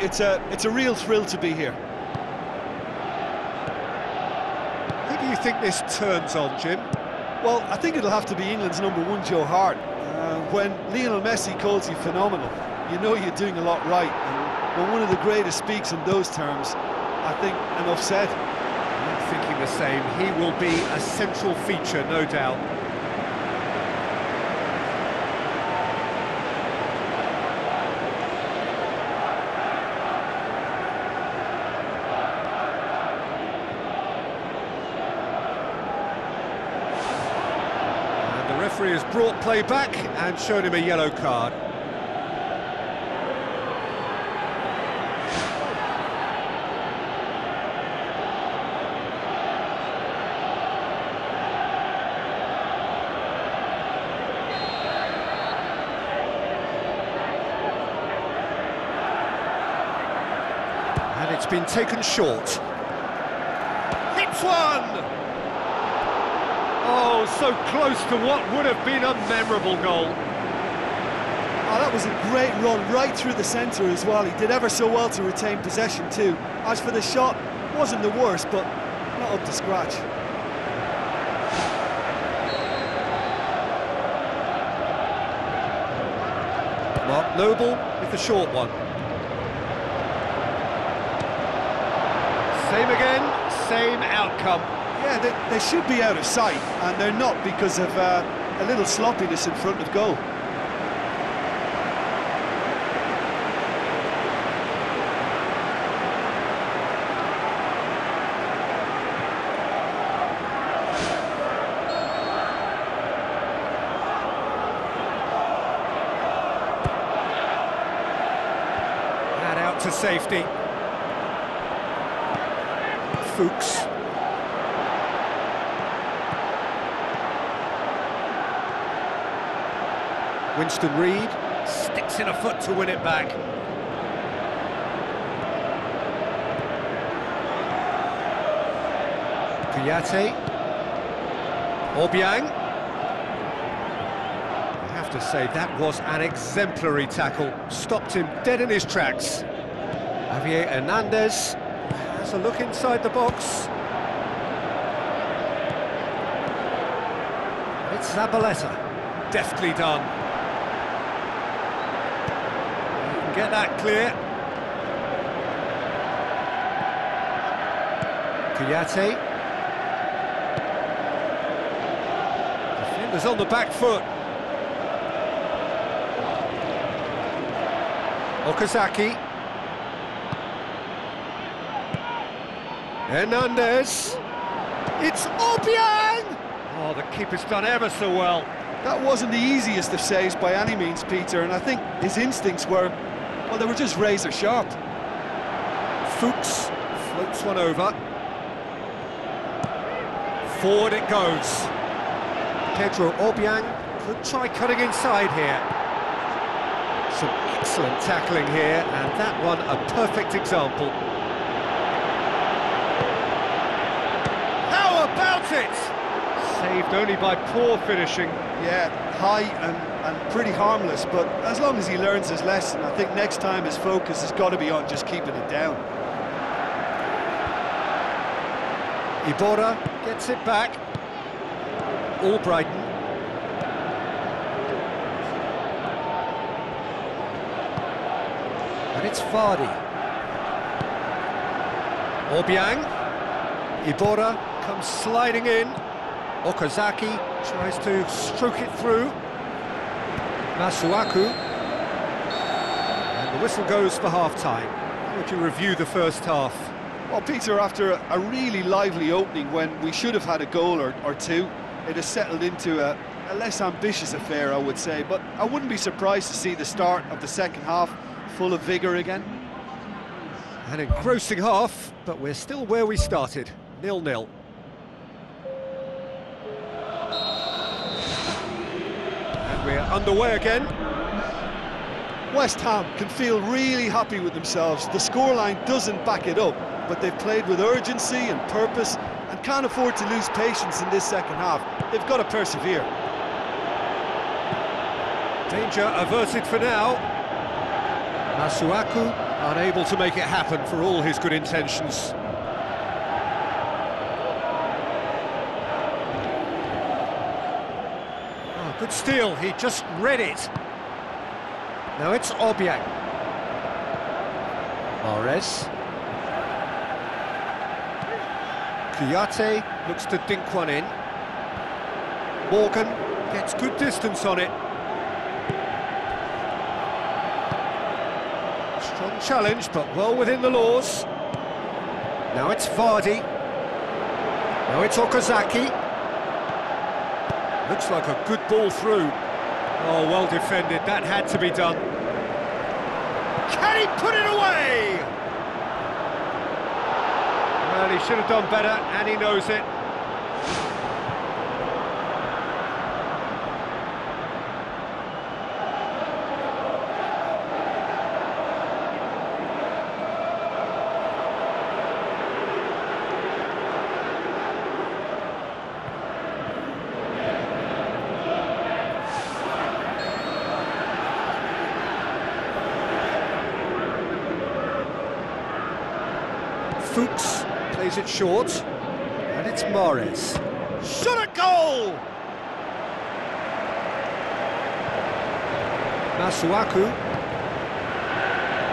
it's a, it's a real thrill to be here. Who do you think this turns on, Jim? Well, I think it'll have to be England's number one, Joe Hart. Uh, when Lionel Messi calls you phenomenal, you know you're doing a lot right. And when one of the greatest speaks in those terms, I think enough said. I'm thinking the same. He will be a central feature, no doubt. Referee has brought play back and shown him a yellow card. And it's been taken short. Hits one! Oh, so close to what would have been a memorable goal. Oh, that was a great run right through the centre as well. He did ever so well to retain possession too. As for the shot, wasn't the worst, but not up to scratch. Mark Noble with the short one. Same again, same outcome. Yeah, they, they should be out of sight, and they're not because of uh, a little sloppiness in front of goal. To safety. Fuchs. Winston Reid sticks in a foot to win it back. Kouyaté. Obiang. I have to say, that was an exemplary tackle. Stopped him dead in his tracks. Javier Hernandez has a look inside the box. It's Zabaleta. Deftly done. You can get that clear. Kouyaté. Defenders on the back foot. Okazaki. Hernandez. It's Obiang! Oh, the keeper's done ever so well. That wasn't the easiest of saves by any means, Peter, and I think his instincts were, well, they were just razor sharp. Fuchs floats one over. Forward it goes. Pedro Obiang could try cutting inside here. Some excellent tackling here, and that one a perfect example. How about it? Saved only by poor finishing. Yeah, high and, and pretty harmless, but as long as he learns his lesson, I think next time his focus has got to be on just keeping it down. Iborra gets it back. Albrighton. And it's Vardy. Obiang. Iborra comes sliding in. Okazaki tries to stroke it through. Masuaku. And the whistle goes for half-time. How would you review the first half? Well, Peter, after a, really lively opening when we should have had a goal or, or two, it has settled into a, a less ambitious affair, I would say. But I wouldn't be surprised to see the start of the second half full of vigour again. An engrossing half, but we're still where we started, nil-nil. Underway again. West Ham can feel really happy with themselves. The scoreline doesn't back it up, but they've played with urgency and purpose and can't afford to lose patience in this second half. They've got to persevere. Danger averted for now. Masuaku Unable to make it happen for all his good intentions. Good steal, he just read it. Now it's Obiang. Mahrez. Kouyaté looks to dink one in. Morgan gets good distance on it. Strong challenge, but well within the laws. Now it's Vardy. Now it's Okazaki. Looks like a good ball through. Oh, well defended. That had to be done. Can he put it away? Well, he should have done better, and he knows it. Fuchs plays it short, and it's Mahrez. Shot a goal! Masuaku,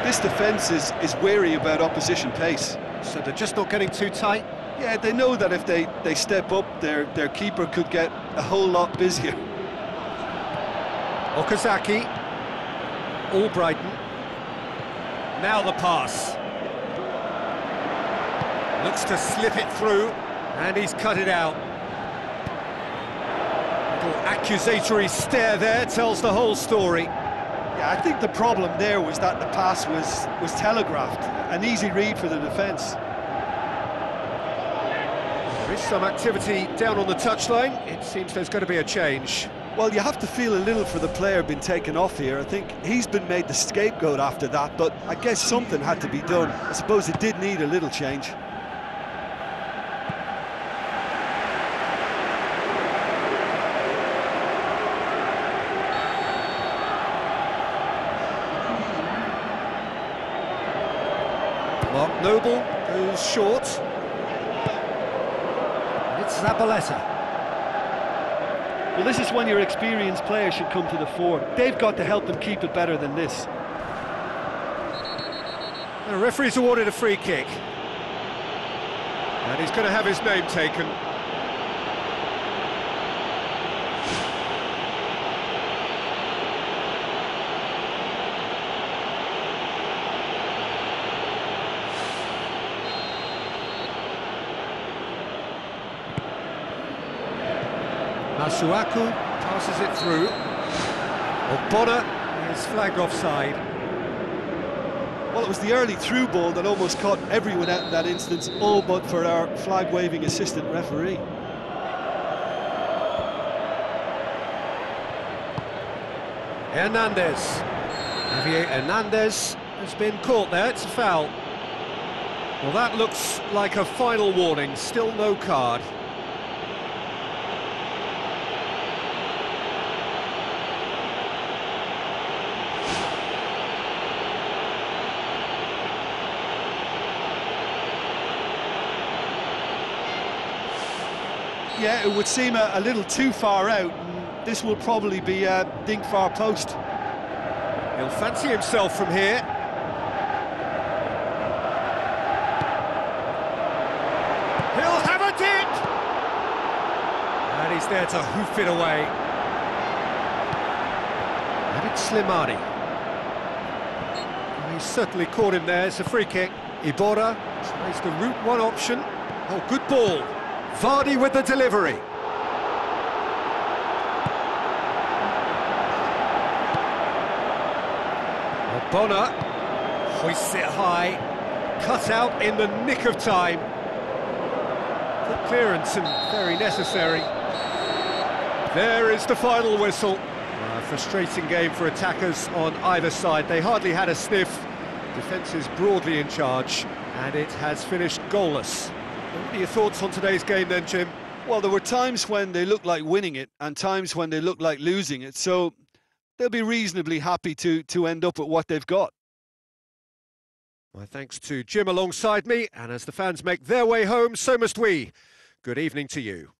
This defence is, is wary about opposition pace. so they're just not getting too tight. Yeah, they know that if they, they step up, their, their keeper could get a whole lot busier. Okazaki, Albrighton. Now the pass. Looks to slip it through, and he's cut it out. Little accusatory stare there tells the whole story. Yeah, I think the problem there was that the pass was, was telegraphed. An easy read for the defence. There is some activity down on the touchline. It seems there's going to be a change. Well, you have to feel a little for the player being taken off here. I think he's been made the scapegoat after that, but I guess something had to be done. I suppose it did need a little change. Mark Noble goes short. It's Zabaleta. Well, this is when your experienced players should come to the fore. They've got to help them keep it better than this. The referee's awarded a free kick. And he's going to have his name taken. Masuaku passes it through. Ogbonna is flagged offside. Well, it was the early through ball that almost caught everyone out in that instance, all but for our flag-waving assistant referee. Hernandez. Javier Hernandez has been caught there, it's a foul. Well, that looks like a final warning, still no card. Yeah, it would seem a, a little too far out. This will probably be a dink far post. He'll fancy himself from here. He'll have a dip! And he's there to hoof it away. And it's Slimani. He certainly caught him there, it's a free kick. Iborra tries the route one option. Oh, good ball. Vardy with the delivery. Ogbonna hoists it high, cut out in the nick of time. Good clearance and very necessary. There is the final whistle. A frustrating game for attackers on either side. They hardly had a sniff. Defence is broadly in charge, and it has finished goalless. What are your thoughts on today's game then, Jim? Well, there were times when they looked like winning it and times when they looked like losing it, so they'll be reasonably happy to, to end up with what they've got. My thanks to Jim alongside me, and as the fans make their way home, so must we. Good evening to you.